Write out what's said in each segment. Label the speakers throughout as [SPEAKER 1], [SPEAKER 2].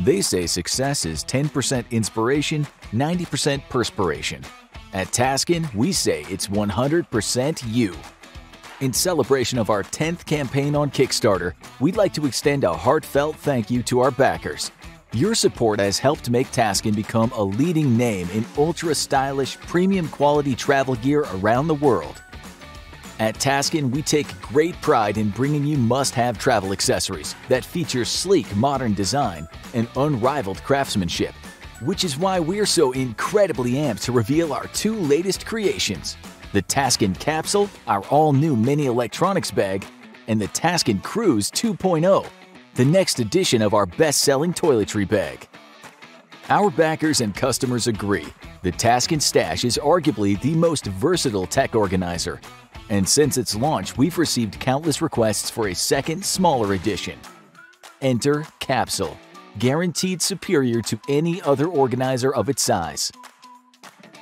[SPEAKER 1] They say success is 10% inspiration, 90% perspiration. At Taskin, we say it's 100% you. In celebration of our 10th campaign on Kickstarter, we'd like to extend a heartfelt thank you to our backers. Your support has helped make Taskin become a leading name in ultra stylish, premium quality travel gear around the world. At Taskin, we take great pride in bringing you must have travel accessories that feature sleek, modern design and unrivaled craftsmanship, which is why we're so incredibly amped to reveal our two latest creations the Taskin Capsule, our all new mini electronics bag, and the Taskin Cruise 2.0, the next edition of our best selling toiletry bag. Our backers and customers agree the Taskin Stash is arguably the most versatile tech organizer and since its launch, we've received countless requests for a second, smaller edition. Enter Capsule, guaranteed superior to any other organizer of its size.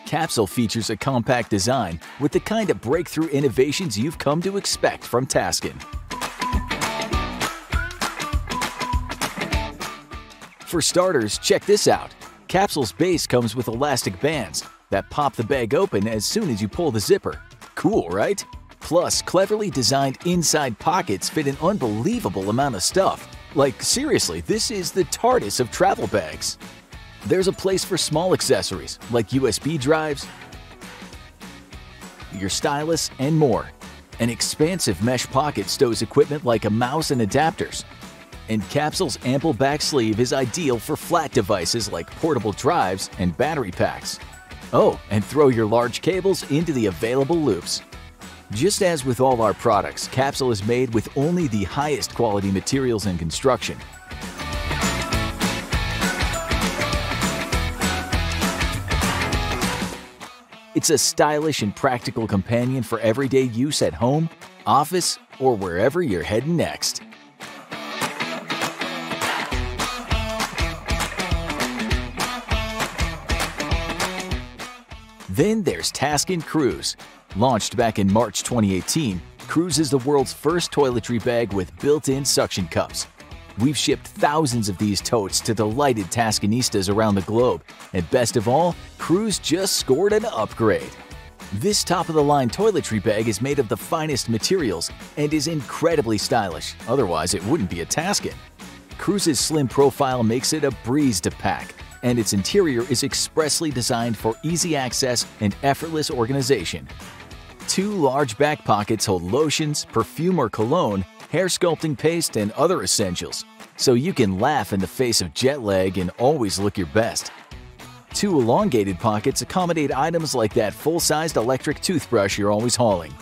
[SPEAKER 1] Capsule features a compact design with the kind of breakthrough innovations you've come to expect from Taskin. For starters, check this out. Capsule's base comes with elastic bands that pop the bag open as soon as you pull the zipper. Cool, right? Plus, cleverly designed inside pockets fit an unbelievable amount of stuff. Like, seriously, this is the TARDIS of travel bags. There's a place for small accessories like USB drives, your stylus, and more. An expansive mesh pocket stows equipment like a mouse and adapters. And Capsule's ample back sleeve is ideal for flat devices like portable drives and battery packs. Oh, and throw your large cables into the available loops. Just as with all our products, Capsule is made with only the highest quality materials and construction. It's a stylish and practical companion for everyday use at home, office, or wherever you're heading next. Then there's Taskin Cruise, Launched back in March 2018, Cruise is the world's first toiletry bag with built-in suction cups. We've shipped thousands of these totes to delighted Taskinistas around the globe, and best of all, Cruise just scored an upgrade. This top-of-the-line toiletry bag is made of the finest materials and is incredibly stylish, otherwise it wouldn't be a Taskin. Cruise's slim profile makes it a breeze to pack, and its interior is expressly designed for easy access and effortless organization. Two large back pockets hold lotions, perfume or cologne, hair sculpting paste, and other essentials, so you can laugh in the face of jet lag and always look your best. Two elongated pockets accommodate items like that full-sized electric toothbrush you're always hauling.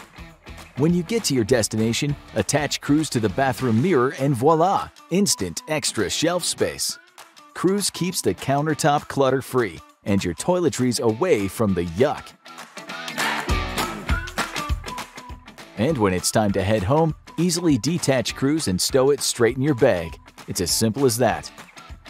[SPEAKER 1] When you get to your destination, attach Cruise to the bathroom mirror and voila! Instant extra shelf space. Cruise keeps the countertop clutter-free and your toiletries away from the yuck. And when it's time to head home, easily detach Cruise and stow it straight in your bag. It's as simple as that.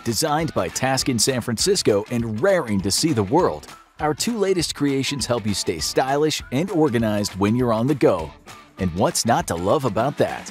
[SPEAKER 1] Designed by Taskin San Francisco and raring to see the world, our two latest creations help you stay stylish and organized when you're on the go. And what's not to love about that?